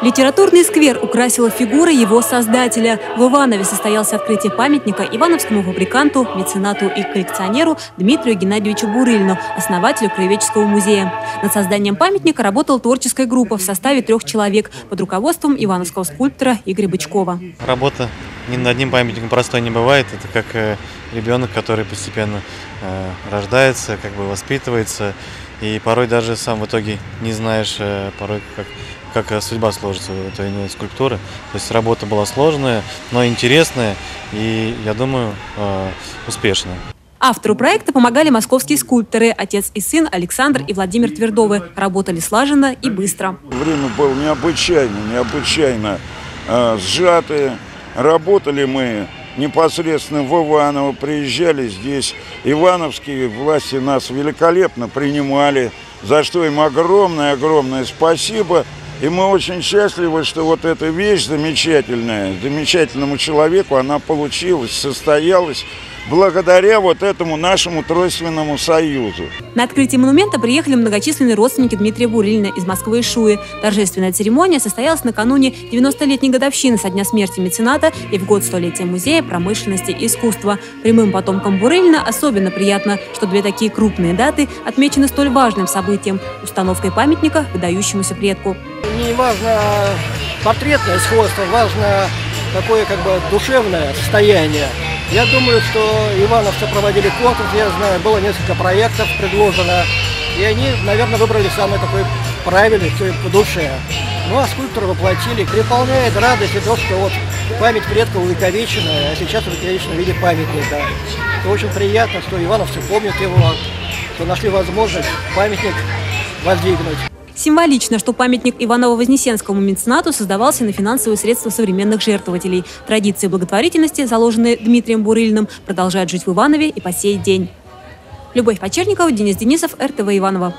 Литературный сквер украсила фигура его создателя. В Иванове состоялось открытие памятника ивановскому фабриканту, меценату и коллекционеру Дмитрию Геннадьевичу Бурыльну, основателю Краеведческого музея. Над созданием памятника работала творческая группа в составе трех человек под руководством ивановского скульптора Игоря Бычкова. Работа ни над одним памятником простой не бывает. Это как э, ребенок, который постепенно э, рождается, как бы воспитывается. И порой даже сам в итоге не знаешь, э, порой как как судьба сложится у той или иной скульптуры. То есть работа была сложная, но интересная и, я думаю, успешная. Автору проекта помогали московские скульпторы, отец и сын Александр и Владимир Твердовы. Работали слаженно и быстро. Время было необычайно, необычайно сжатое. Работали мы непосредственно в Иваново, приезжали здесь. Ивановские власти нас великолепно принимали, за что им огромное-огромное спасибо. И мы очень счастливы, что вот эта вещь замечательная, замечательному человеку, она получилась, состоялась благодаря вот этому нашему тройственному союзу. На открытие монумента приехали многочисленные родственники Дмитрия Бурилина из Москвы и Шуи. Торжественная церемония состоялась накануне 90-летней годовщины со дня смерти мецената и в год столетия Музея промышленности и искусства. Прямым потомкам Бурилина особенно приятно, что две такие крупные даты отмечены столь важным событием – установкой памятника выдающемуся предку не важно портретное сходство, важно такое как бы душевное состояние. Я думаю, что ивановцы проводили конкурс, я знаю, было несколько проектов предложено, и они, наверное, выбрали самый такой правильный, кто им по душе. Ну а скульпторы воплотили, переполняет радость и то, что вот память предков увековечена, а сейчас увековечена в виде памятника. Это очень приятно, что ивановцы помнят его, что нашли возможность памятник воздвигнуть. Символично, что памятник Иваново-Вознесенскому меценату создавался на финансовые средства современных жертвователей. Традиции благотворительности, заложенные Дмитрием Бурыльным, продолжают жить в Иванове и по сей день. Любовь Почерникова, Денис Денисов, РТВ Иваново.